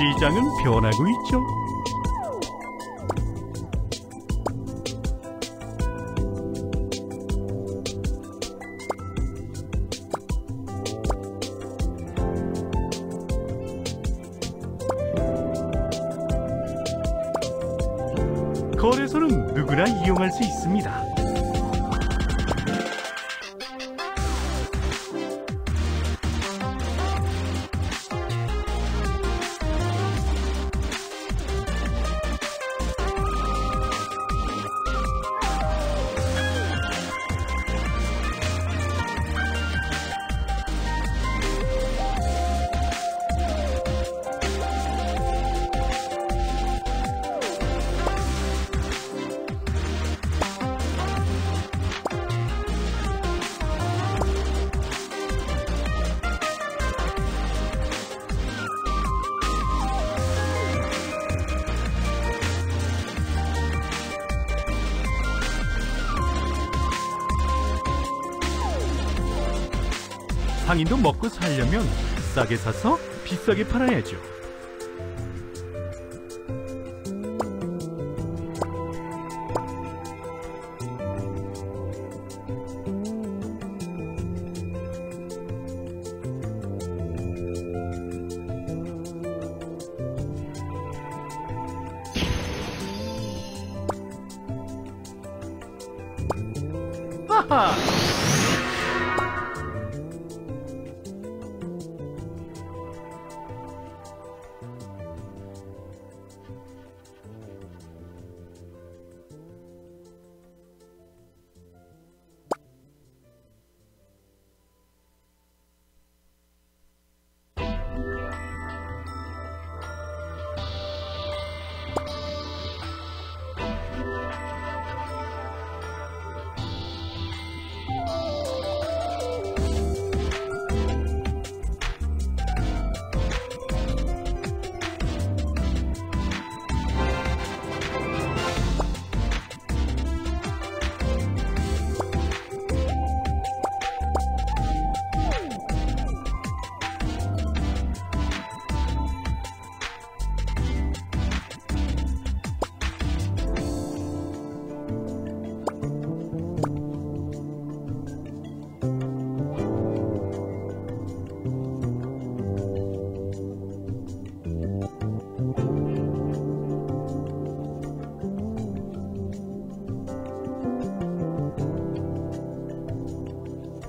시장은 변하고 있죠. 거래소는 누구나 이용할 수 있습니다. 상인도 먹고 살려면 싸게 사서 비싸게 팔아야죠.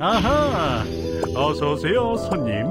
아하, 어서 오세요, 손님.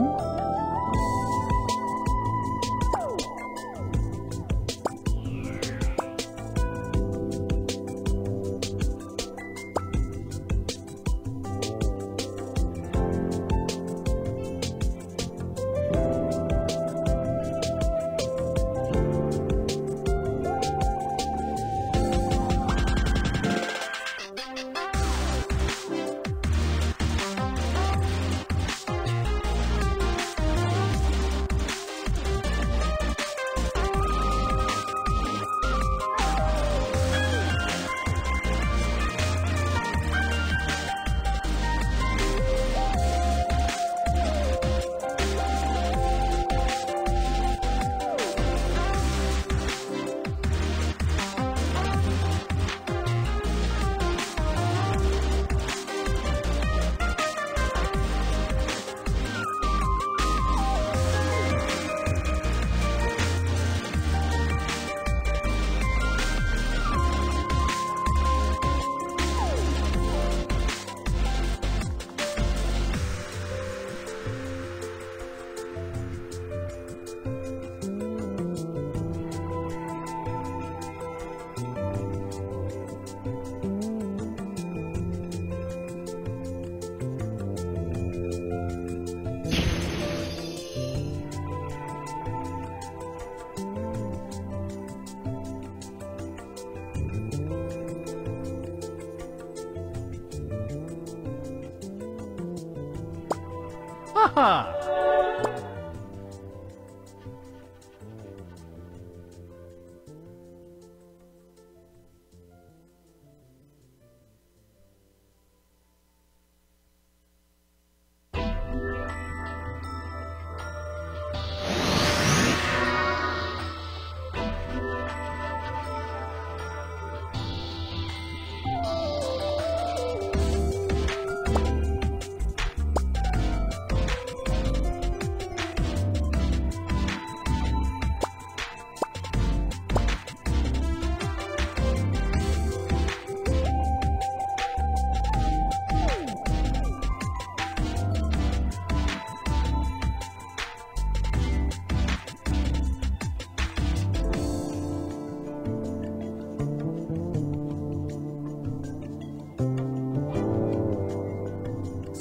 하하!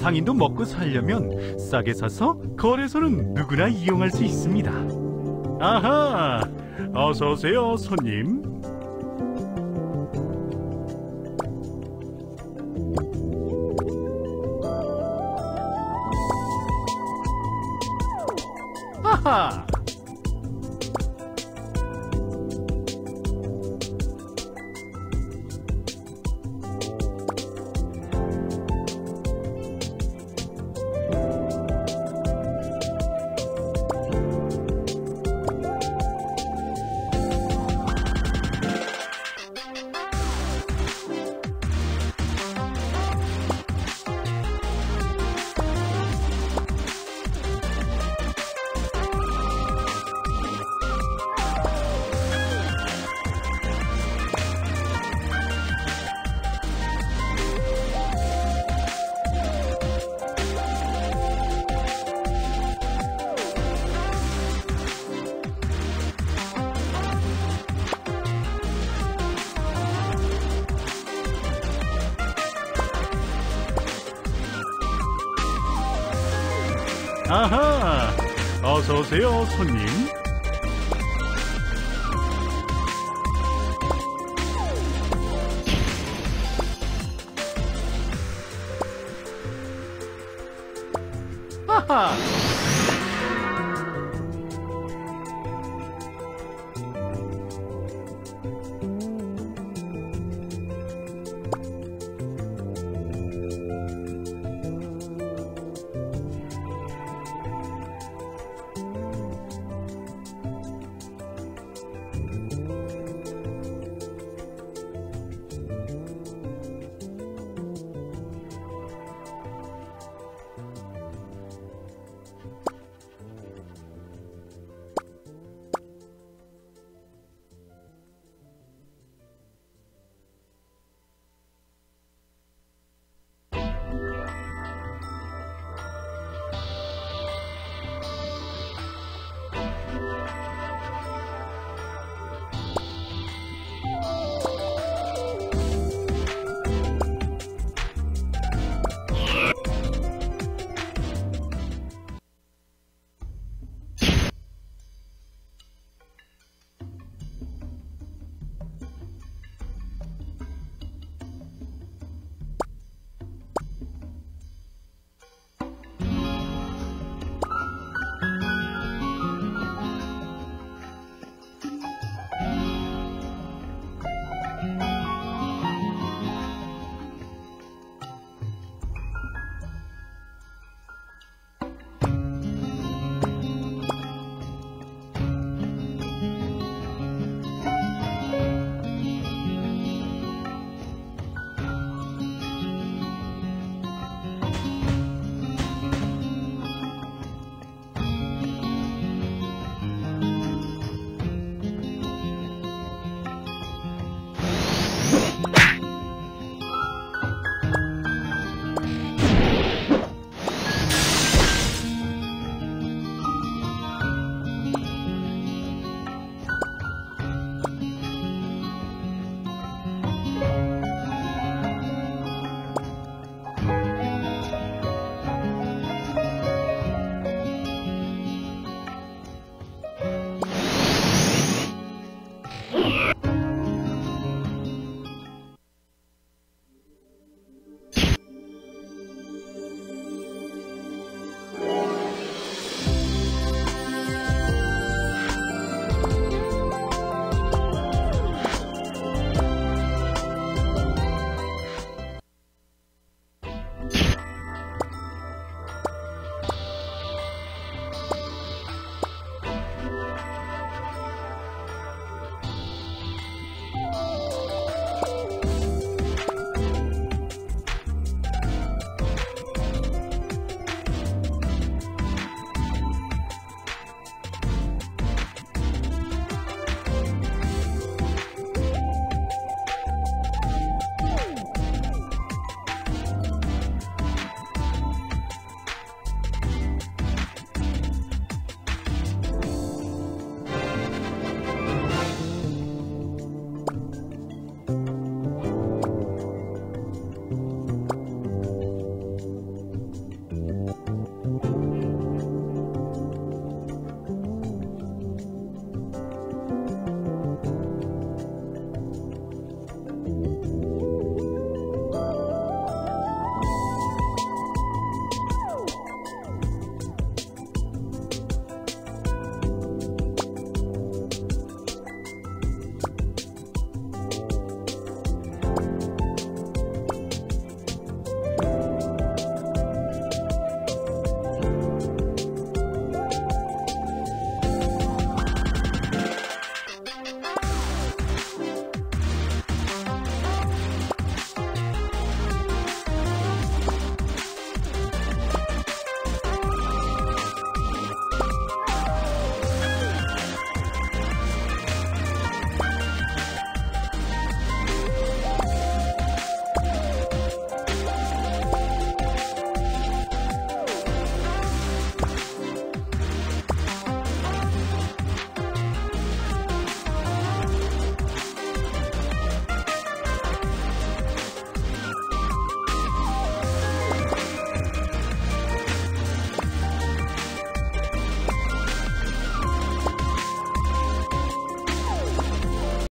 상인도 먹고 살려면 싸게 사서 거래소는 누구나 이용할 수 있습니다. 아하, 어서 오세요, 손님. 아하, 어서 오세요, 손님. 하하,